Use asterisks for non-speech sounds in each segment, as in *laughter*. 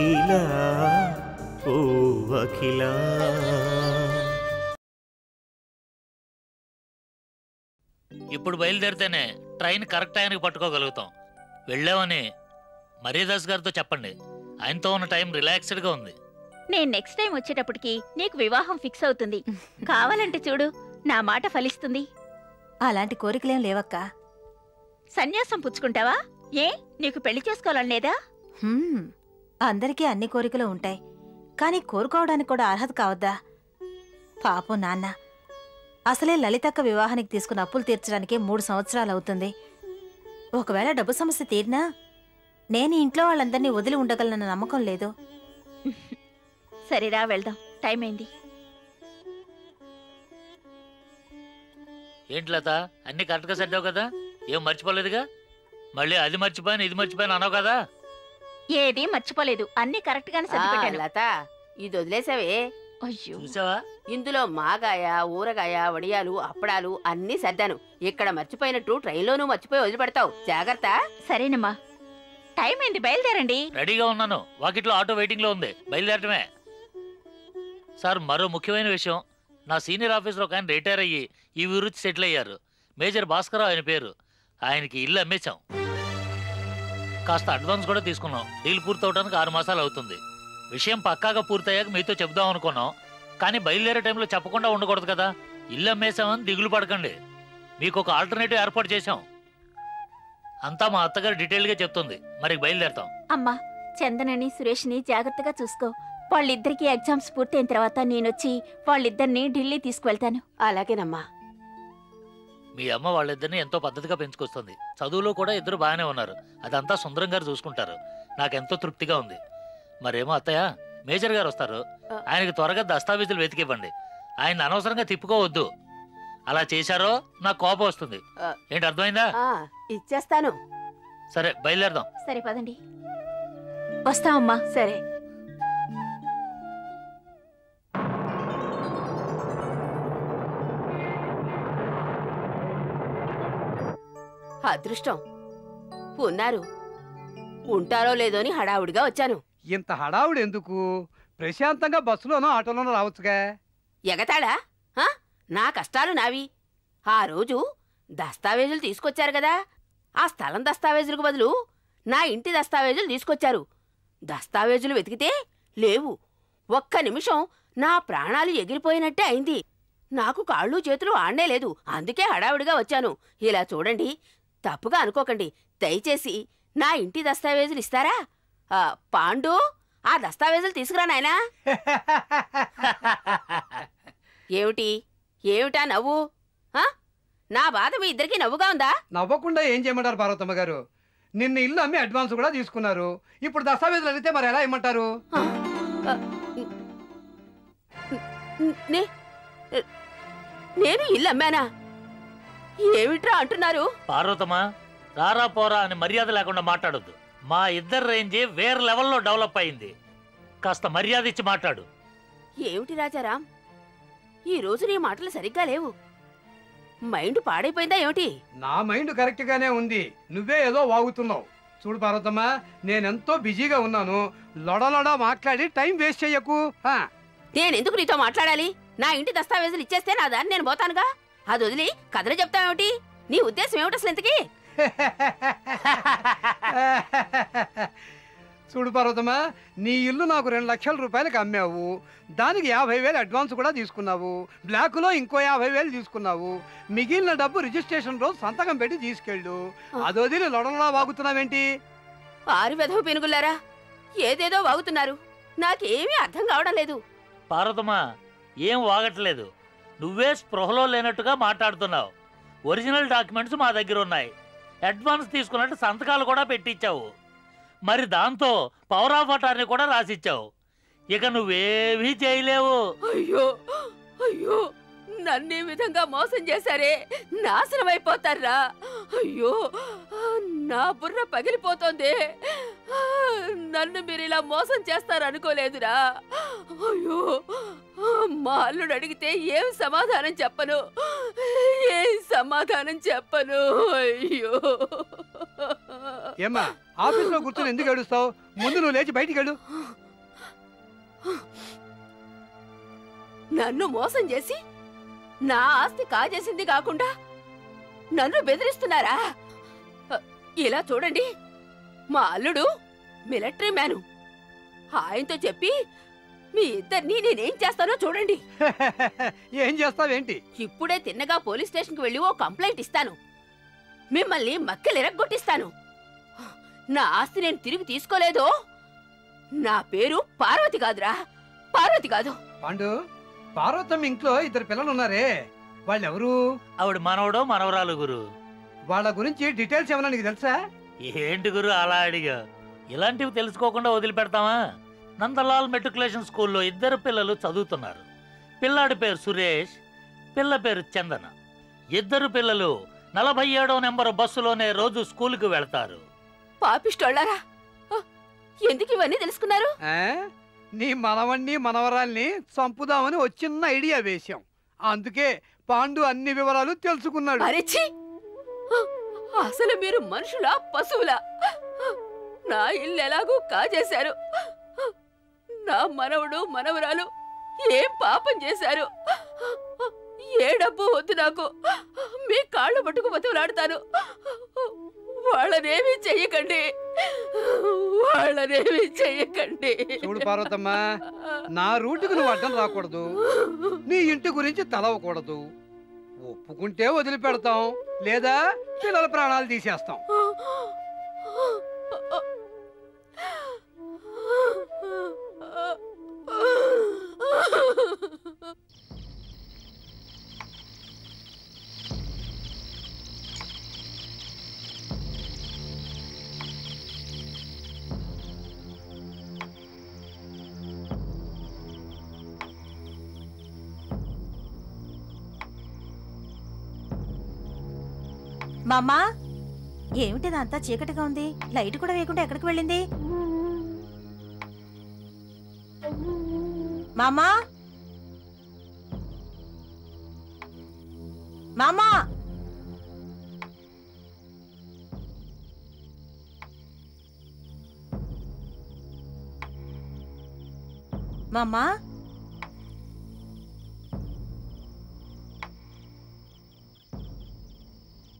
అఖిల ఓ అఖిల. ఇప్పుడు బయలుదేరితేనే train correct టైంకి పట్టుకోగలుగుతాం. వెళ్ళామని మరీదాస్ గారితో చెప్పండి. ఆయనతో ఉన్న టైం రిలాక్స్డ్గా ఉంది. నేను నెక్స్ట్ టైం వచ్చేటప్పటికి నీకు వివాహం ఫిక్స్ అవుతుంది. కావాలంటే చూడు నా మాట ఫలిస్తుంది. అలాంటి కోరికలేం లేవక్కా. సన్యాసం పుచ్చుకుంటావా? ఏ నీకు పెళ్ళి చేసుకోవాలని లేదా? హ్మ్, అందరికీ అన్ని కోరికలు ఉంటాయి. కానీ కోరుకోవడానికి కూడా అర్హత కావద్దా? పాపం నాన్న. అసలే లలితక్క వివాహానికి తీసుకున్న అప్పులు తీర్చడానికే మూడు సంవత్సరాలు అవుతుంది. ఒకవేళ డబ్బు సమస్య తీరినా నేను ఇంట్లో వాళ్ళందరినీ వదిలి ఉండగలనన్న నమ్మకం లేదు. సరేరా వెళ్దాం. టైం అయింది. ఏంటి లత అన్ని కరెక్ట్గా సర్దావు కదా? ఏం మర్చిపోలేదుగా? మళ్ళీ అది మర్చిపోయాను ఇది మర్చిపోయాను అన్నావు కదా? ఏది మర్చిపోలేదు. అన్ని కరెక్ట్ గానే సర్ది ఆ, పెట్టాను లత ఇది వదిలేసావే. అయ్యో. చూసావా? ఇందులో మాగాయ ఊరగాయ వడియాలు అప్పడాలు అన్నీ సర్దాను. ఇక్కడ మర్చిపోయినట్టు ట్రైన్లోనూ మర్చిపోయి వదిలిపెడతావు. జాగ్రత్త. సరేనమ్మా. టైం అయింది బయలుదేరండి. రెడీగా ఉన్నాను. వాకిట్లో ఆటో వెయిటింగ్లో ఉంది. బయలుదేరటమే. సార్ మరో ముఖ్యమైన విషయం. నా సీనియర్ ఆఫీసర్ ఒక ఆయన రిటైర్ అయ్యి ఈ ఊరు సెటిల్ అయ్యారు. మేజర్ భాస్కర్ ఆయన పేరు. ఆయనకి ఇల్లు అమ్మేశాం. కాస్త అడ్వాన్స్ కూడా తీసుకున్నాం. డీల్ పూర్తవడానికి ఆరు మాసాలు అవుతుంది. విషయం పక్కాగా పూర్తయ్యాక మీతో చెబుదాం అనుకున్నాం. కానీ బయలుదేరే టైంలో చెప్పకుండా ఉండకూడదు కదా. ఇల్లు అమ్మేశామని దిగులు పడకండి. మీకు ఒక ఆల్టర్నేటివ్ ఏర్పాటు చేశాం. అంతా మా అత్తగారు డీటెయిల్గా చెప్తుంది. మరి బయలుదేరతాం. అమ్మా చందనని సురేష్ని జాగ్రత్తగా చూసుకో. వాళ్ళిద్దరికి ఎగ్జామ్స్ పూర్తయిన తర్వాత నేనొచ్చి వాళ్ళిద్దరిని ఢిల్లీ తీసుకువెళ్తాను. అలాగేనమ్మా. మీ అమ్మ వాళ్ళిద్దరిని ఎంతో పద్ధతిగా పెంచుకొస్తుంది. చదువులో కూడా ఇద్దరు బాగానే ఉన్నారు. అదంతా సుందరం గారు చూసుకుంటారు. నాకెంతో తృప్తిగా ఉంది. మరేమో అత్తయ్య మేజర్ గారు వస్తారు. ఆయనకి త్వరగా దస్తావేజులు వెతికివ్వండి. ఆయన అనవసరంగా తిప్పుకోవద్దు. అలా చేశారో నాకు కోపం వస్తుంది. ఏంటి అర్థమైందా? ఆ, ఇచ్చేస్తాను. సరే బయలుదేరదాం. సరే పదండి. వస్తామమ్మా సరే. అదృష్టం. ఉన్నారు. ఉంటారో లేదో అని హడావుడిగా వచ్చాను. ఇంత హడావుడు ఎందుకు ప్రశాంతంగా బస్సులోనో ఆటోలోనో రావచ్చుగా. ఎగతాడా? నా కష్టాలు నావి. ఆ రోజు దస్తావేజులు తీసుకొచ్చారు కదా. ఆ స్థలం దస్తావేజులకు బదులు నా ఇంటి దస్తావేజులు తీసుకొచ్చారు. దస్తావేజులు వెతికితే లేవు. ఒక్క నిమిషం నా ప్రాణాలు ఎగిరిపోయినట్టే అయింది. నాకు కాళ్ళు చేతులు ఆడనే లేదు. అందుకే హడావిడిగా వచ్చాను. ఇలా చూడండి తప్పుగా అనుకోకండి. దయచేసి నా ఇంటి దస్తావేజులు ఇస్తారా? ఆ, పాండు ఆ దస్తావేజులు తీసుకురా నాయనా. *laughs* ఏమిటి? ఏమిటా నవ్వు? ఆ? నా బాధ మీ ఇద్దరికి నవ్వుగా ఉందా? నవ్వకుండా ఏం చేయమంటారు పార్వతమ్మ గారు? నిన్న ఇల్లు అమ్మి అడ్వాన్స్ కూడా తీసుకున్నారు. ఇప్పుడు దస్తావేజులు అడిగితే మరి ఎలా ఇమ్మంటారు? నేను ఇల్లు అమ్మానా? ఏమిట్రా అంటున్నారు? పార్వతమా రారా పోరా అని మర్యాద లేకుండా మాట్లాడొద్దు. మా ఇద్దరు రేంజే వేరే లెవెల్లో డెవలప్ అయింది. కాస్త మర్యాద ఇచ్చి మాట్లాడు. ఏమిటి రాజారాం? ఈ రోజు నీ మాటలు సరిగ్గా లేవు. మైండ్ పాడైపోయిందా ఏమిటి? నా మైండ్ కరెక్ట్ గానే ఉంది. నువ్వే ఏదో వాగుతున్నావు. చూడు పార్వతమ్మ నేనెంతో బిజీగా ఉన్నాను. లొడలొడ మాట్లాడి టైం వేస్ట్ చెయ్యకు. ఆ. నేనెందుకు నీతో మాట్లాడాలి? నా ఇంటి దస్తావేజులు ఇచ్చేస్తే నా దాన్ని నేను పోతానుగా? అది వదిలి కథలు చెప్తావేమిటి? నీ ఉద్దేశం ఏమిటి అసలు ఇంతకీ? చూడు పార్వతమ్మ నీ ఇల్లు నాకు రెండు లక్షల రూపాయలకి అమ్మావు. దానికి యాభై వేలు అడ్వాన్స్ కూడా తీసుకున్నావు. బ్లాక్లో ఇంకో యాభై వేలు తీసుకున్నావు. మిగిలిన డబ్బు రిజిస్ట్రేషన్ రోజు సంతకం పెట్టి తీసుకెళ్ళు. అదొదిలి లొడలా వాగుతున్నావేంటి? ఆరు వెధవ పెనుగులారా ఏదేదో వాగుతున్నారు. నాకేమీ అర్థం కావడం లేదు. పార్వతమ్మా ఏం వాగట్లేదు. నువ్వే స్పృహలో లేనట్టుగా మాట్లాడుతున్నావు. ఒరిజినల్ డాక్యుమెంట్స్ మా దగ్గర ఉన్నాయి. అడ్వాన్స్ తీసుకున్నట్టు సంతకాలు కూడా పెట్టించావు మరి దాంతో పవర్ ఆఫ్ అటార్నీ కూడా రాసిచ్చావు. ఇక నువ్వేమీ చేయలేవు. అయ్యో అయ్యో నన్ను ఈ విధంగా మోసం చేశారే. నాశనం అయిపోతారా అయ్యో నా బుర్ర పగిలిపోతోంది. నన్ను మీరు ఇలా మోసం చేస్తారనుకోలేదురా. అయ్యో మా అల్లుడు అడిగితే ఏం సమాధానం చెప్పను? ఏం సమాధానం చెప్పను? అయ్యో. ఏమ్మా ఆఫీస్లో కూర్చొని ఎందుకు ఏడుస్తావు? ముందు నువ్వు లేచి బయటికి వెళ్ళు. నన్ను మోసం చేసి నా ఆస్తి కాజేసింది కాకుండా నన్ను బెదిరిస్తున్నారా? ఇలా చూడండి. మా అల్లుడు మిలిటరీ మ్యాను. ఆయనతో చెప్పి మీ ఇద్దరిని నేనేం చేస్తానో చూడండి. *laughs* ఏం చేస్తావేంటి? ఇప్పుడే తిన్నగా పోలీస్ స్టేషన్కి వెళ్ళి ఓ కంప్లైంట్ ఇస్తాను. మిమ్మల్ని మక్కలిరగొట్టిస్తాను నా ఆస్తి నేను తిరిగి తీసుకోలేదో? నా పేరు పార్వతి కాదురా. పార్వతి కాదు. పాండు పార్వతమ్మ ఇంట్లో ఇద్దరు పిల్లలు ఉన్నారే వాళ్ళెవరు? ఆవిడ మనవడో మనవరాలు గురు. వాళ్ళ గురించి డీటెయిల్స్ ఏమన్నా నీకు తెలుసా? ఏంటి గురు అలా అడిగా? ఇలాంటివి తెలుసుకోకుండా వదిలిపెడతామా నందలాల్ మెట్రికులేషన్ స్కూల్లో ఇద్దరు పిల్లలు చదువుతున్నారు. పిల్లాడి పేరు సురేష్ పిల్ల పేరు చందన. ఇద్దరు పిల్లలు నలభై ఏడో నెంబర్ బస్సులోనే రోజు స్కూల్కి వెళ్తారు. పాపిష్టోళ్ళారా ఎందుకు ఇవన్నీ తెలుసుకున్నారు? ఆ? నీ మనవణ్ణి మనవరాల్ని చంపుదామని ఓ చిన్న ఐడియా వేశాం. అందుకే పాండు అన్ని వివరాలు తెలుసుకున్నాడు. అరెచ్చి అసలు మీరు మనుషులా పశువులా? నా ఇల్లు ఎలాగూ కాజేశారు. నా మనవడు మనవరాలు ఏం పాపం చేశారు? ఏ డబ్బు వద్దు నాకు. మీ కాళ్ళు పట్టుకు బతుకులాడతాను. వాళ్ళనేమి చెయ్యకండి. వాళ్ళనేమి చెయ్యకండి. చూడు పార్వతమ్మ నా రూటుకు నువ్వు అడ్డం రాకూడదు. నీ ఇంటి గురించి తలవకూడదు. ఒప్పుకుంటే వదిలిపెడతాం లేదా పిల్లల ప్రాణాలు తీసేస్తాం. మామా? ఏమిటిదంతా చీకటిగా ఉంది? లైట్ కూడా వేయకుండా ఎక్కడికి వెళ్ళింది? మామా? మామా? మామా?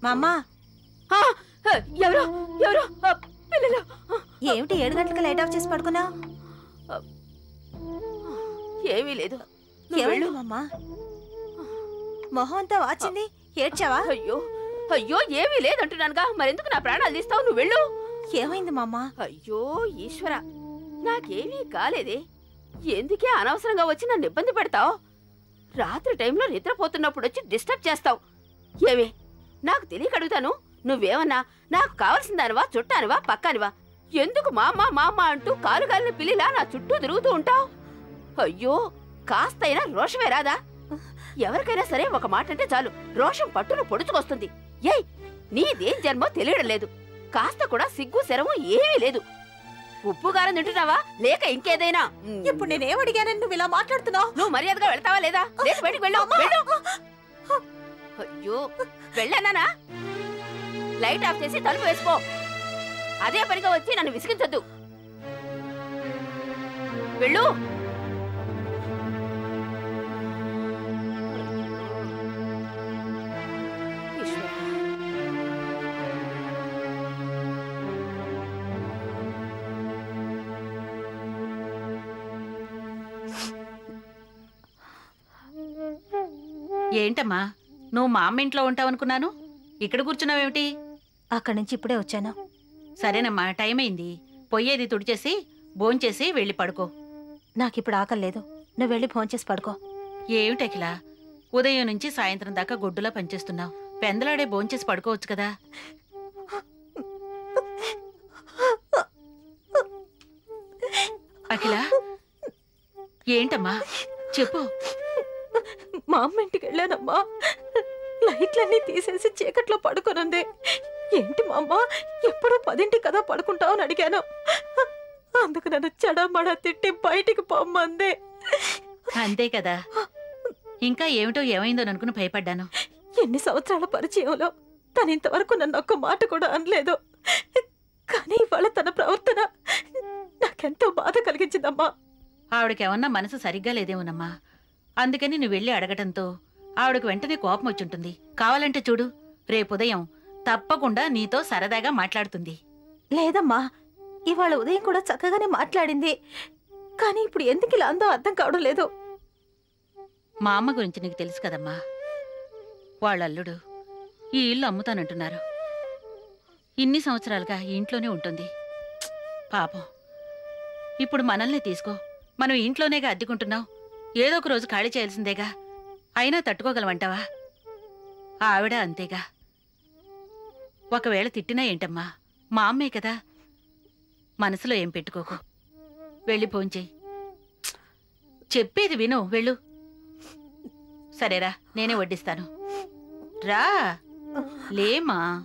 మామా? ఆ, ఎవరు? ఎవరు? పిల్లలు. ఏమిటి ఏడు గంటలకు లైట్ ఆఫ్ చేసి పడుకున్నా ఏమీ లేదు. నువ్వు ఏమైంది వెళ్ళు. మామా? మొహం అంతా వాచింది? ఏడ్చావా? అయ్యో అయ్యో ఏమీ లేదంటున్నానుగా మరెందుకు నా ప్రాణాలు తీస్తావు? నువ్వు వెళ్ళు. ఏమైంది మామా? అయ్యో ఈశ్వర నాకేమీ కాలేదే. ఎందుకే అనవసరంగా వచ్చి నన్ను ఇబ్బంది పెడతావు? రాత్రి టైంలో నిద్రపోతున్నప్పుడు వచ్చి డిస్టర్బ్ చేస్తావు. ఏమే నాకు తెలియక అడుగుతాను. నువ్వేమన్నా నాకు కావలసిన దానివా చుట్టానివా పక్కానివా? ఎందుకు మా అమ్మ మా అమ్మ అంటూ కాలు కాలిన పిల్లిలా నా చుట్టూ తిరుగుతూ ఉంటావు? అయ్యో కాస్తైనా రోషమే రాదా? ఎవరికైనా సరే ఒక మాట అంటే చాలు. రోషం పట్టును పొడుచుకొస్తుంది. ఏయ్ నీదేం జన్మో తెలియడం లేదు. కాస్త కూడా సిగ్గు శరము ఏమీ లేదు. ఉప్పు కారం తింటున్నావా? లేక ఇంకేదైనా? ఇప్పుడు నేనేం అడిగానని నువ్వు ఇలా మాట్లాడుతున్నావు? నువ్వు మర్యాదగా వెళ్తావా లేదా? బయటికి వెళ్ళు. అయ్యో వెళ్ళానా లైట్ ఆఫ్ చేసి తలుపు వేసుకో. అదే పనిగా వచ్చి నన్ను విసిగించొద్దు. వెళ్ళు. ఏంటమ్మా? నువ్వు మా అమ్మ ఇంట్లో ఉంటావనుకున్నాను? ఇక్కడ కూర్చున్నావేమిటి? అక్కడి నుంచి ఇప్పుడే వచ్చాను. సరేనమ్మా టైం అయింది పొయ్యేది తుడిచేసి భోంచేసి వెళ్ళి పడుకో. నాకిప్పుడు ఆకలి లేదు. నువ్వు వెళ్ళి ఫోన్ చేసి పడుకో. ఏమిటి అఖిల? ఉదయం నుంచి సాయంత్రం దాకా గొడ్డులా పనిచేస్తున్నావు. పెందలాడే భోంచేసి పడుకోవచ్చు కదా? అఖిల? ఏంటమ్మా? చెప్పు. మా అమ్మ ఇంటికి వెళ్ళానమ్మా. లైట్లన్నీ తీసేసి చీకట్లో పడుకొనుంది. ఏంటి మా అమ్మ ఎప్పుడూ పదింటి కదా పడుకుంటావు అని అడిగాను. అందుకు నన్ను చెడమడ తిట్టి బయటికి పొమ్మంది. అంతే కదా. ఇంకా ఏమిటో ఏమైందో అనుకుని భయపడ్డాను. ఎన్ని సంవత్సరాల పరిచయంలో తను ఇంతవరకు నన్ను ఒక్క మాట కూడా అనలేదు. కానీ ఇవాళ తన ప్రవర్తన నాకెంతో బాధ కలిగించిందమ్మా. ఆవిడకేమన్నా మనసు సరిగ్గా లేదేమోనమ్మా. అందుకని నువ్వు వెళ్ళి అడగటంతో ఆవిడకు వెంటనే కోపం వచ్చుంటుంది. కావాలంటే చూడు రేపు ఉదయం తప్పకుండా నీతో సరదాగా మాట్లాడుతుంది. లేదమ్మా ఇవాళ ఉదయం కూడా చక్కగానే మాట్లాడింది. కానీ ఇప్పుడు ఎందుకు ఇలా అందో అర్థం కావడం లేదు. మా అమ్మ గురించి నీకు తెలుసు కదమ్మా. వాళ్ళ అల్లుడు ఈ ఇల్లు అమ్ముతానంటున్నారు. ఇన్ని సంవత్సరాలుగా ఈ ఇంట్లోనే ఉంటుంది! పాపం. ఇప్పుడు మనల్ని తీసుకో. మనం ఇంట్లోనేగా అద్దెకుంటున్నాం. ఏదో ఒక రోజు ఖాళీ చేయాల్సిందేగా. అయినా తట్టుకోగలమంటావా? ఆవిడ అంతేగా. ఒకవేళ తిట్టినా ఏంటమ్మా? మా అమ్మే కదా. మనసులో ఏం పెట్టుకోకు. వెళ్ళి ఫోన్ చెయ్యి చెప్పేది విను వెళ్ళు. సరేరా నేనే వడ్డిస్తాను. రా. లేమా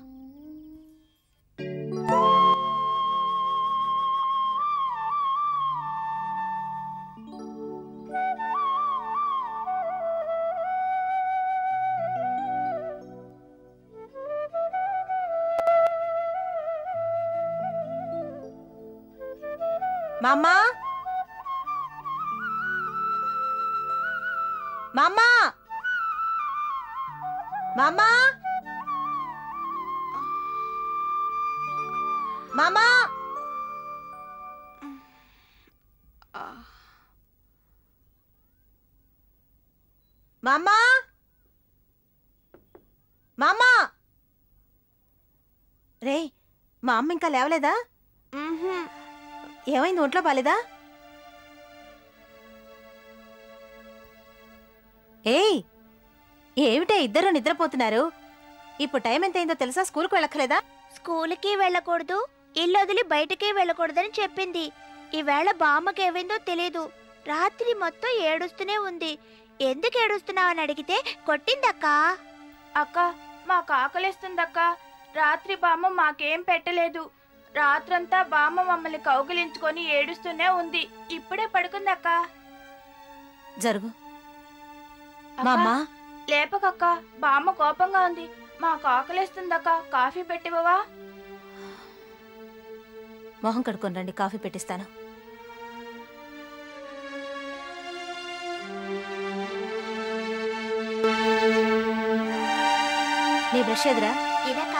మామా? మామా? మామా? మామా? మామా? మామా? రే మా అమ్మ ఇంకా లేవలేదా? ఏమైంది ఒంట్లో బాలేదా? ఏయ్ ఏమిటే ఇద్దరు నిద్రపోతున్నారు? ఇప్పుడు టైం ఎంతైందో తెలుసా? స్కూల్కి వెళ్ళక్కలేదా స్కూల్కి వెళ్ళకూడదు ఇల్లు వదిలి బయటకి వెళ్ళకూడదని చెప్పింది. ఈవేళ బామ్మకి ఏమైందో తెలీదు. రాత్రి మొత్తం ఏడుస్తూనే ఉంది. ఎందుకు ఏడుస్తున్నావని అడిగితే కొట్టిందక్క. అక్క మాకు ఆకలిస్తుందక్క. రాత్రి బామ్మ మాకేం పెట్టలేదు. రాత్రంతా బామ్మ మమ్మల్ని కౌగిలించుకొని ఏడుస్తూనే ఉంది. ఇప్పుడే పడుకుందక్క. జరుగు. మామా? లేపకక్క. బామ్మ కోపంగా ఉంది. మాకు ఆకలిస్తుందక్క. కాఫీ పెట్టివవా మొహం కడుకొని రండి కాఫీ పెట్టిస్తాను. నీ బ్రష్ ఎదురా? ఇదక్క.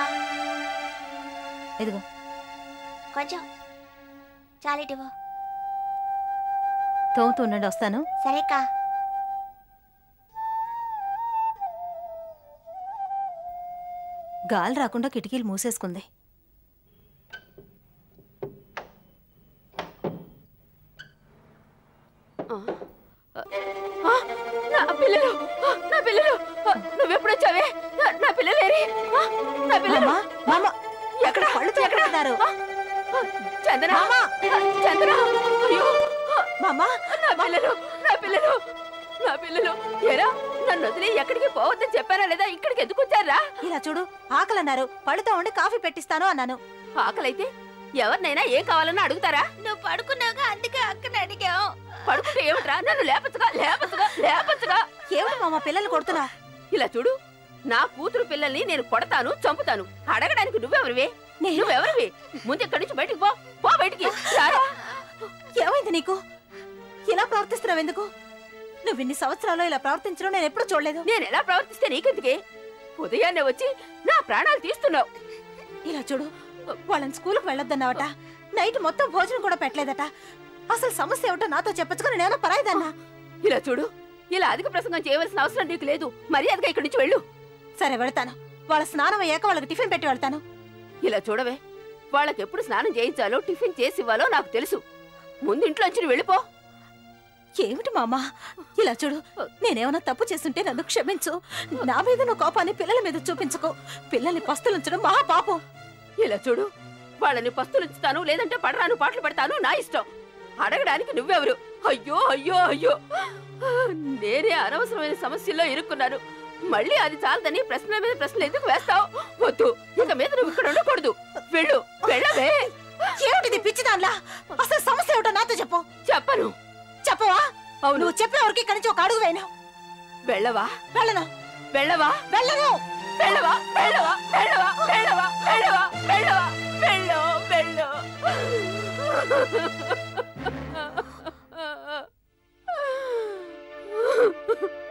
ఇదిగో. కొంచెం చాలిటివో తోముతూ ఉండండి వస్తాను. సరేకా గాలి రాకుండా కిటికీలు మూసేసుకుంది. ఆ, నా పిల్లలు నా పిల్లలు ఆ, నువ్వెప్పుడు వచ్చావే నా- నా పిల్లలేరి? ఆ, నా పిల్లలు. మామా మామా ఎక్కడ? పళ్ళు ఎక్కడ? చందన! అయ్యో! మామా! నా పిల్లలు! నా పిల్లలు! నా పిల్లలు! నన్ను వదిలి ఎక్కడికి పోవద్దని చెప్పారా లేదా? ఇక్కడికి ఎందుకు వచ్చారా? ఇలా చూడు ఆకలి అన్నారు పళ్ళుతో ఉండి కాఫీ పెట్టిస్తాను అన్నాను. ఆకలైతే ఎవరినైనా ఏం కావాలన్నా అడుగుతారా? నువ్వు పడుకున్నాగా అందుకే అక్కని అడిగాం పడుకుంటే ఏమిట్రా? నన్ను లేపచ్చుగా లేపచ్చుగా లేపచ్చుగా. ఏమిటి మామా పిల్లలు కొడుతున్నావు ఇలా చూడు నా కూతురు పిల్లల్ని నేను కొడతాను చంపుతాను. అడగడానికి నువ్వెవరివే? నువ్వెవరివి ముందు ఇక్కడి నుంచి బయటికి పో. పో బయటికి. ఏమైంది నీకు? ఇలా ప్రవర్తిస్తున్నావు ఎందుకు? నువ్వు ఇన్ని సంవత్సరాలు ఇలా ప్రవర్తించడం నేను ఎప్పుడు చూడలేదు. నేను ఎలా ప్రవర్తిస్తే నీకెందుకే? ఉదయాన్నే వచ్చి నా ప్రాణాలు తీస్తున్నావు. ఇలా చూడు వాళ్ళని స్కూల్కి వెళ్ళొద్దన్నావట. నైట్ మొత్తం భోజనం కూడా పెట్టలేదట. అసలు సమస్య ఏమిటో నాతో చెప్పచ్చుకో నేనేమన్నా పరాయిదన్నా? ఇలా చూడు ఇలా అధిక ప్రసంగం చేయవలసిన అవసరం నీకు లేదు. మర్యాదగా ఇక్కడి నుంచి వెళ్ళు. సరే వెళ్తాను. వాళ్ళ స్నానం అయ్యాక వాళ్ళకి టిఫిన్ పెట్టి వెళ్తాను. ఇలా చూడవే వాళ్ళకి ఎప్పుడు స్నానం చేయించాలో టిఫిన్ చేసి ఇవ్వాలో నాకు తెలుసు. ముందు ఇంట్లోంచి వెళ్ళిపో. ఏమిటి మామా? ఇలా చూడు నేనేమన్నా తప్పు చేస్తుంటే నన్ను క్షమించు. నా మీద నువ్వు కోపాన్ని పిల్లల మీద చూపించుకో. పిల్లల్ని పస్తులుంచడం మహా పాపం. ఇలా చూడు వాళ్ళని పస్తులుంచుతాను లేదంటే పడరాను పాటలు పెడతాను నా ఇష్టం. అడగడానికి నువ్వెవరు? అయ్యో అయ్యో అయ్యో. నేనే అనవసరమైన సమస్యల్లో ఇరుక్కున్నాను. మళ్ళీ అది చాలదని ప్రశ్నల మీద ప్రశ్నలు ఎందుకు వేస్తావు? వద్దు. ఇక మీద నువ్వు ఇక్కడ ఉండకూడదు. వెళ్ళు. వెళ్ళవే. ఏమిటిది పిచ్చిదాన్లా? అసలు సమస్య ఏమిటో నాతో చెప్పు. చెప్పను. చెప్పవా? అవును. నువ్వు చెప్పే వరకు ఇక్కడి నుంచి ఒక అడుగు వేయను. వెళ్ళవా? వెళ్ళను. వెళ్ళవా? వెళ్ళను. వెళ్ళవా? వెళ్ళవా? వెళ్ళవా? వెళ్ళవా? వెళ్ళవా? వెళ్ళవా? వెళ్ళు వెళ్ళు. అఖిల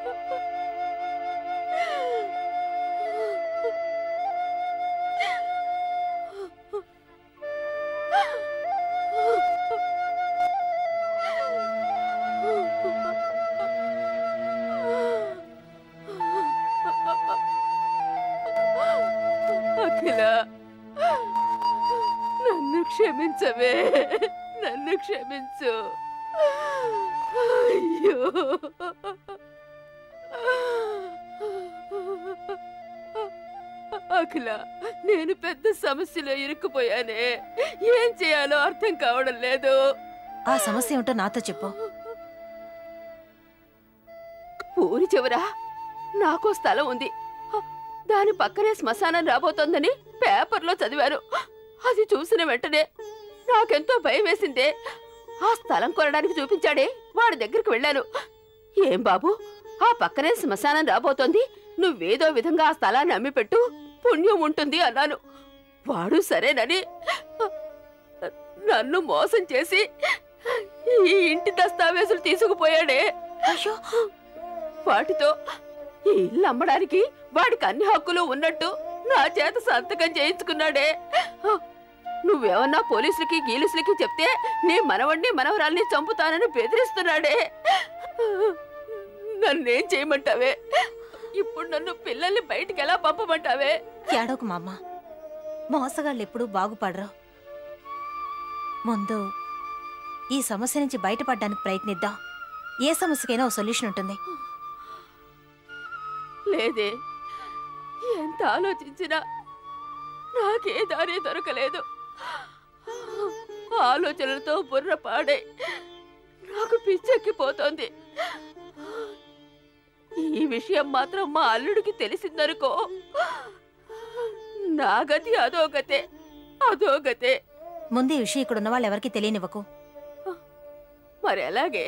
అఖిల నేను పెద్ద సమస్యలో ఇరుక్కుపోయానే. ఏం చేయాలో అర్థం కావడం లేదు. ఆ సమస్య ఏమిటో నాతో చెప్పు. ఊరి చివర నాకో స్థలం ఉంది. దాని పక్కనే శ్మశానం రాబోతోందని పేపర్లో చదివాను. అది చూసిన వెంటనే నాకెంతో భయం వేసిందే. ఆ స్థలం కొనడానికి చూపించాడే వాడి దగ్గరికి వెళ్ళాను. ఏం బాబు ఆ పక్కనే శ్మశానం రాబోతోంది. నువ్వేదో విధంగా ఆ స్థలాన్ని అమ్మి పెట్టు పుణ్యం ఉంటుంది అన్నాను. వాడు సరేనని నన్ను మోసం చేసి ఈ ఇంటి దస్తావేజులు తీసుకుపోయాడే. వాటితో ఈ ఇల్లు అమ్మడానికి వాడికి అన్ని హక్కులు ఉన్నట్టు నా చేత సంతకం చేయించుకున్నాడే. నువ్వేమన్నా పోలీసులకి గీలీసులకి చెప్తే నీ మనవణ్ణి మనవరాల్ని చంపుతానని బెదిరిస్తున్నాడే. నన్నేం చేయమంటావే? ఇప్పుడు నన్ను పిల్లల్ని బయటికి ఎలా పంపమంటావే? ఏడోకు మా అమ్మ మోసగాళ్ళు ఎప్పుడూ బాగుపడరు. ముందు ఈ సమస్య నుంచి బయటపడడానికి ప్రయత్నిద్దాం. ఏ సమస్యకైనా ఓ సొల్యూషన్ ఉంటుంది. లేదే ఎంత ఆలోచించినా నాకే దారి దొరకలేదు. ఆలోచనలతో బుర్ర పాడే నాకు పిచ్చెక్కిపోతోంది. ఈ విషయం మాత్రం మా అల్లుడికి తెలిసిందనుకో నా గతి అదో గతే అదో గతే ముందు ఈ విషయం ఇక్కడ ఉన్న వాళ్ళు ఎవరికి తెలియనివ్వకు మరి అలాగే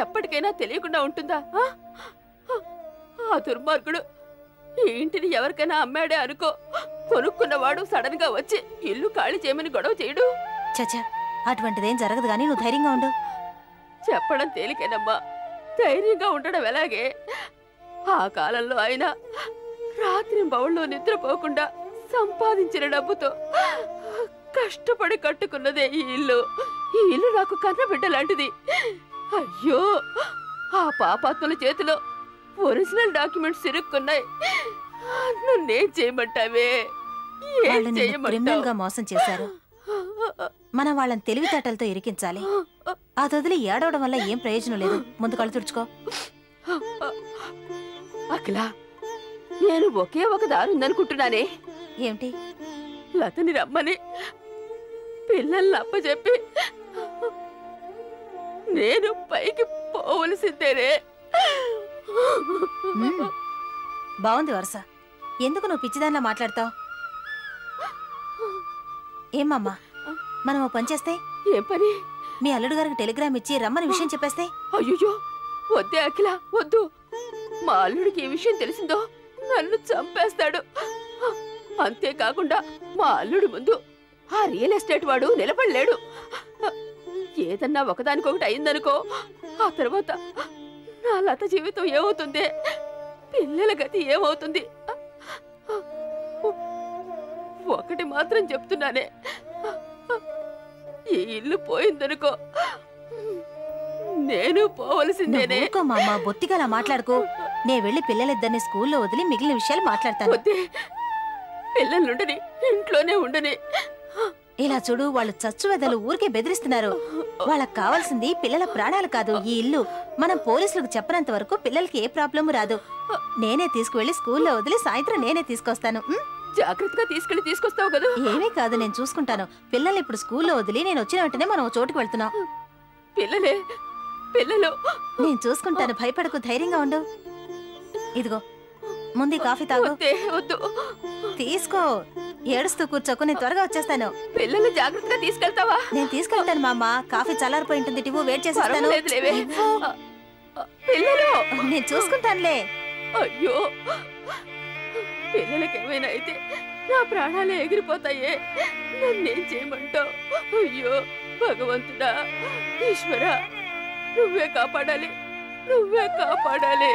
ఎప్పటికైనా తెలియకుండా ఉంటుందా? ఆ? దుర్మార్గుడు. ఈ ఇంటిని ఎవరికైనా అమ్మాడే అనుకో. కొనుక్కున్నవాడు సడన్గా వచ్చి ఇల్లు ఖాళీ చేయమని గొడవ చేయడు. చచ్చా అటువంటిదేం జరగదు కానీ నువ్వు ధైర్యంగా ఉండు. చెప్పడం తేలికేనమ్మా. ధైర్యంగా ఉండడం ఎలాగే? ఆ కాలంలో ఆయన రాత్రి బౌల్లో నిద్రపోకుండా సంపాదించిన డబ్బుతో కష్టపడి కట్టుకున్నదే ఈ ఇల్లు. ఈ ఇల్లు నాకు కన్నబిడ్డ లాంటిది. అయ్యో ఆ పాపాత్మల చేతిలో ఒరిజినల్ డాక్యుమెంట్స్ ఇరుక్కున్నాయి. నన్నేం చేయమంటావే? క్రిమినల్గా మోసం చేశారు. మనం వాళ్ళని తెలివితేటలతో ఇరికించాలి. అది వదిలి ఏడవడం వల్ల ఏం ప్రయోజనం లేదు. ముందు కళ్ళు తుడుచుకో. అఖిల నేను ఒకే ఒక దారి ఉందనుకుంటున్నానే ఏమిటి? లతని రమ్మని. పిల్లల్ని అప్పచెప్పి నేను పైకి పోవలసిందేనే. బాగుంది వరుస. ఎందుకు నువ్వు పిచ్చిదానిలా మాట్లాడతావు? ఏమమ్మా మనం ఓ పని చేస్తే? ఏం పని? మీ అల్లుడు గారికి టెలిగ్రామ్ ఇచ్చి రమ్మని విషయం చెప్పేస్తే? అయ్యో వద్దే అఖిల వద్దు. మా అల్లుడికి ఈ విషయం తెలిసిందో నన్ను చంపేస్తాడు. అంతేకాకుండా మా అల్లుడి ముందు ఆ రియల్ ఎస్టేట్ వాడు నిలబడలేడు. ఏదన్నా ఒకదానికొకటి అయిందనుకో ఆ తర్వాత నా లత జీవితం ఏమవుతుంది? పిల్లల గతి ఏమవుతుంది? ఒకటి మాత్రం చెప్తున్నానే. ఈ ఇల్లు పోయిందనుకో నేను పోవలసిందేనే. ఊరుకో మా అమ్మ బొత్తిగా మాట్లాడుకో. నే వెళ్ళి పిల్లలిద్దరిని స్కూల్లో వదిలి మిగిలిన విషయాలు మాట్లాడతాను. పిల్లలుండని ఇంట్లోనే ఉండని. ఇలా చూడు వాళ్ళు చచ్చువెదలు ఊరికే బెదిరిస్తున్నారు. వాళ్ళకి కావాల్సింది పిల్లల ప్రాణాలు కాదు ఈ ఇల్లు. మనం పోలీసులకు చెప్పనంత వరకు పిల్లలకి ఏ ప్రాబ్లము రాదు. నేనే తీసుకువెళ్ళి స్కూల్లో వదిలి సాయంత్రం నేనే తీసుకొస్తాను? జాగ్రత్తగా తీసుకెళ్ళి తీసుకొస్తావు కదా. ఏమీ కాదు నేను చూసుకుంటాను. పిల్లల్ని ఇప్పుడు స్కూల్లో వదిలి నేను వచ్చిన వెంటనే మనం చోటుకు వెళ్తున్నాం. పిల్లలే పిల్లలు. నేను చూసుకుంటాను భయపడకు ధైర్యంగా ఉండు. ఇదిగో ముందు కాఫీ తాగు. తీసుకో. ఏడుస్తూ కూర్చోకు నేను త్వరగా వచ్చేస్తాను. పిల్లలు జాగ్రత్తగా తీసుకెళ్తావా? నేను తీసుకెళ్తాను అమ్మ కాఫీ చల్లారిపోయి ఉంటుంది టివో వెయిట్ చేసేస్తాను పిల్లలు! నేను చూసుకుంటానులే. అయ్యో! పిల్లలకి ఏమైనా అయితే నా ప్రాణాలు ఎగిరిపోతాయే. నన్నేం చేయమంటావు? అయ్యో భగవంతుడా ఈశ్వరా నువ్వే కాపాడాలి. నువ్వే కాపాడాలి.